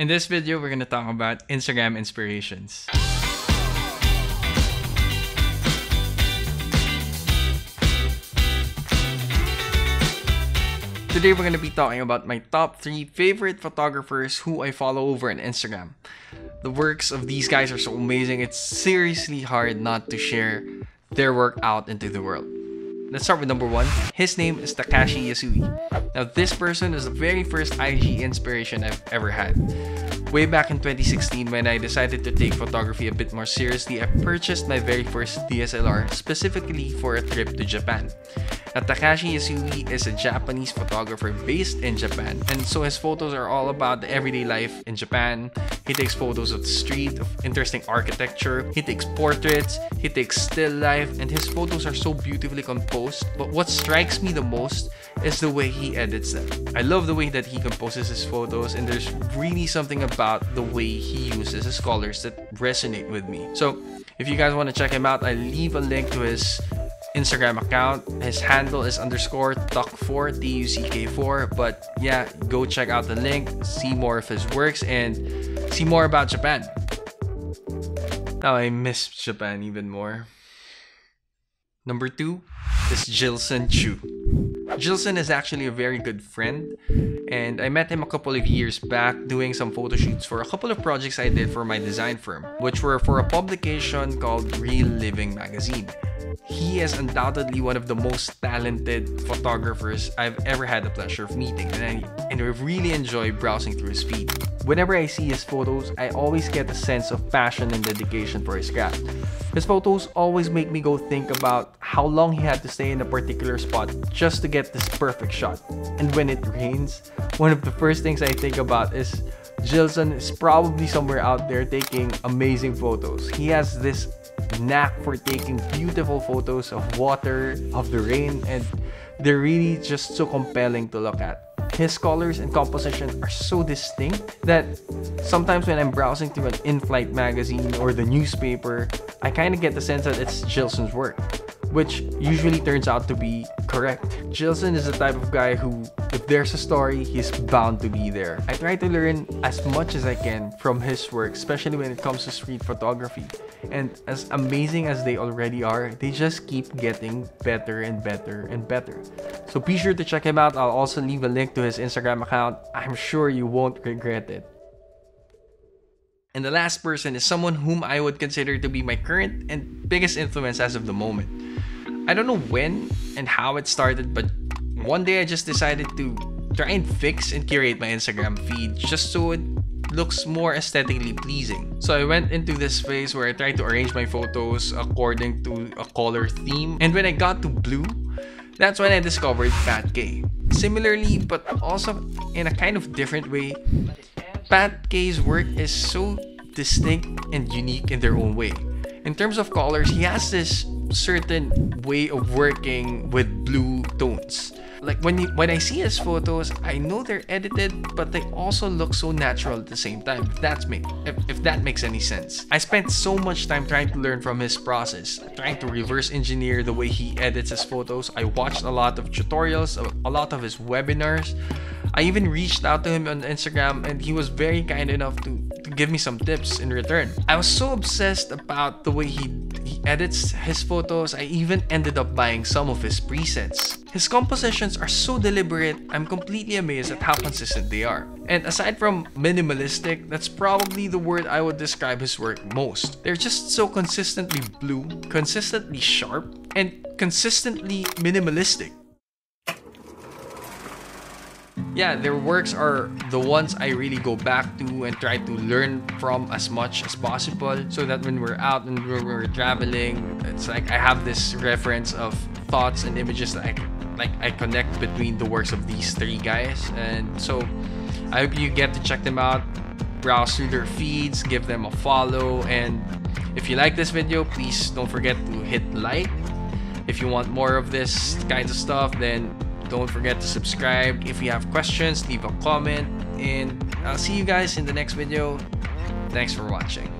In this video, we're gonna talk about Instagram inspirations. Today, we're gonna be talking about my top 3 favorite photographers who I follow over on Instagram. The works of these guys are so amazing, it's seriously hard not to share their work out into the world. Let's start with number one. His name is Takashi Yasui. Now, this person is the very first IG inspiration I've ever had. Way back in 2016, when I decided to take photography a bit more seriously, I purchased my very first DSLR specifically for a trip to Japan. Takashi Yasui is a Japanese photographer based in Japan, and so his photos are all about the everyday life in Japan. He takes photos of the street, of interesting architecture, he takes portraits, he takes still life, and his photos are so beautifully composed. But what strikes me the most is the way he edits them. I love the way that he composes his photos, and there's really something about the way he uses his colors that resonate with me. So, if you guys want to check him out, I leave a link to his Instagram account. His handle is underscore tuck4, T-U-C-K-4. But yeah, go check out the link, see more of his works, and see more about Japan. Now I miss Japan even more. Number two is Jilson Tiu. Jilson is actually a very good friend, and I met him a couple of years back doing some photo shoots for a couple of projects I did for my design firm, which were for a publication called Real Living Magazine. He is undoubtedly one of the most talented photographers I've ever had the pleasure of meeting, and I, and I really enjoy browsing through his feed. Whenever I see his photos, I always get a sense of passion and dedication for his craft. His photos always make me go think about how long he had to stay in a particular spot just to get this perfect shot. And when it rains, one of the first things I think about is Jilson is probably somewhere out there taking amazing photos. He has this knack for taking beautiful photos of water, of the rain, and they're really just so compelling to look at. His colors and composition are so distinct that sometimes when I'm browsing through an in-flight magazine or the newspaper, I kind of get the sense that it's Jilson's work which usually turns out to be correct. Jilson is the type of guy who, if there's a story, he's bound to be there. I try to learn as much as I can from his work, especially when it comes to street photography. And as amazing as they already are, they just keep getting better and better and better. So be sure to check him out. I'll also leave a link to his Instagram account. I'm sure you won't regret it. And the last person is someone whom I would consider to be my current and biggest influence as of the moment. I don't know when and how it started, but one day I just decided to try and fix and curate my Instagram feed just so it looks more aesthetically pleasing. So I went into this phase where I tried to arrange my photos according to a color theme. And when I got to blue, that's when I discovered Pat Kay. Similarly, but also in a kind of different way, Pat Kay's work is so distinct and unique in their own way. In terms of colors, he has this certain way of working with blue tones. Like when you, when I see his photos, I know they're edited, but they also look so natural at the same time. If that's me, if, if that makes any sense. I spent so much time trying to learn from his process, trying to reverse engineer the way he edits his photos. I watched a lot of tutorials, a lot of his webinars. I even reached out to him on Instagram and he was very kind enough to give me some tips in return. I was so obsessed about the way he, he edits his photos, I even ended up buying some of his presets. His compositions are so deliberate, I'm completely amazed at how consistent they are. And aside from minimalistic, that's probably the word I would describe his work most. They're just so consistently blue, consistently sharp, and consistently minimalistic yeah, their works are the ones I really go back to and try to learn from as much as possible so that when we're out and when we're traveling, it's like I have this reference of thoughts and images that I like I connect between the works of these three guys. And so I hope you get to check them out, browse through their feeds, give them a follow, and if you like this video, please don't forget to hit like. If you want more of this kinds of stuff, then don't forget to subscribe. If you have questions, leave a comment. And I'll see you guys in the next video. Thanks for watching.